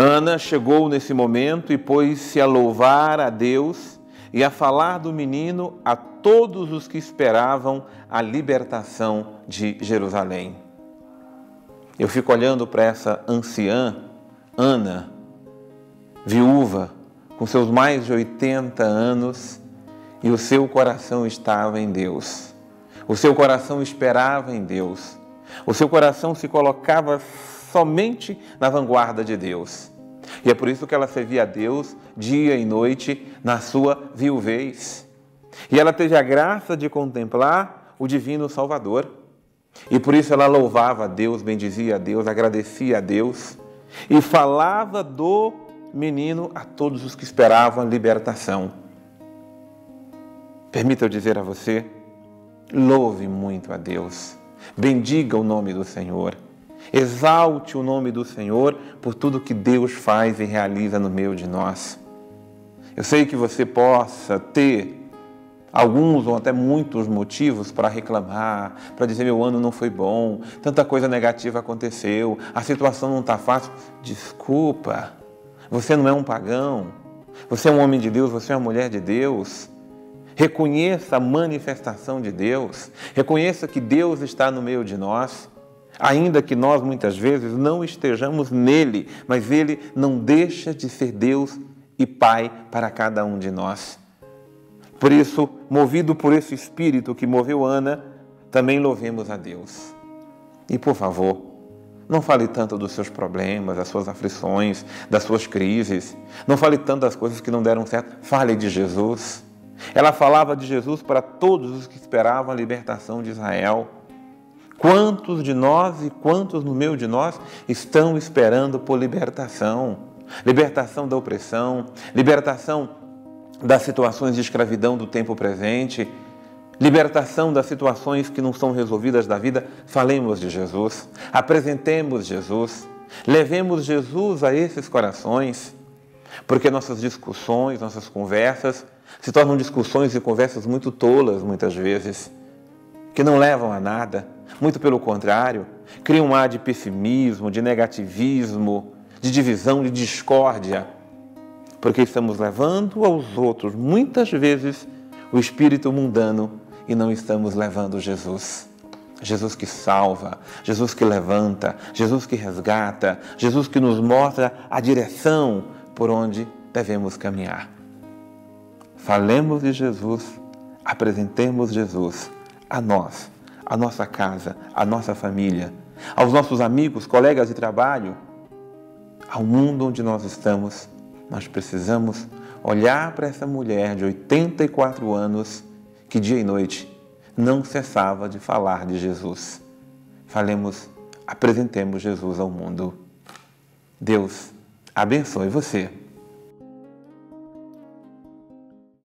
Ana chegou nesse momento e pôs-se a louvar a Deus e a falar do menino a todos os que esperavam a libertação de Jerusalém. Eu fico olhando para essa anciã, Ana, viúva, com seus mais de 80 anos, e o seu coração estava em Deus. O seu coração esperava em Deus. O seu coração se colocava somente na vanguarda de Deus. E é por isso que ela servia a Deus dia e noite na sua viuvez. E ela teve a graça de contemplar o divino Salvador. E por isso ela louvava a Deus, bendizia a Deus, agradecia a Deus e falava do menino a todos os que esperavam a libertação. Permita eu dizer a você, louve muito a Deus, bendiga o nome do Senhor, exalte o nome do Senhor por tudo que Deus faz e realiza no meio de nós. Eu sei que você possa ter alguns ou até muitos motivos para reclamar, para dizer meu ano não foi bom, tanta coisa negativa aconteceu, a situação não está fácil. Desculpa, você não é um pagão, você é um homem de Deus, você é uma mulher de Deus. Reconheça a manifestação de Deus, reconheça que Deus está no meio de nós, ainda que nós muitas vezes não estejamos nele, mas ele não deixa de ser Deus e Pai para cada um de nós. Por isso, movido por esse espírito que moveu Ana, também louvemos a Deus. E por favor, não fale tanto dos seus problemas, das suas aflições, das suas crises. Não fale tanto das coisas que não deram certo. Fale de Jesus. Ela falava de Jesus para todos os que esperavam a libertação de Israel. Quantos de nós e quantos no meio de nós estão esperando por libertação? Libertação da opressão, libertação das situações de escravidão do tempo presente, libertação das situações que não são resolvidas da vida. Falemos de Jesus, apresentemos Jesus, levemos Jesus a esses corações, porque nossas discussões, nossas conversas, se tornam discussões e conversas muito tolas, muitas vezes, que não levam a nada, muito pelo contrário, criam um ar de pessimismo, de negativismo, de divisão, de discórdia, porque estamos levando aos outros, muitas vezes, o espírito mundano e não estamos levando Jesus. Jesus que salva, Jesus que levanta, Jesus que resgata, Jesus que nos mostra a direção por onde devemos caminhar. Falemos de Jesus, apresentemos Jesus a nós, a nossa casa, a nossa família, aos nossos amigos, colegas de trabalho, ao mundo onde nós estamos. Nós precisamos olhar para essa mulher de 84 anos que dia e noite não cessava de falar de Jesus. Falemos, apresentemos Jesus ao mundo. Deus abençoe você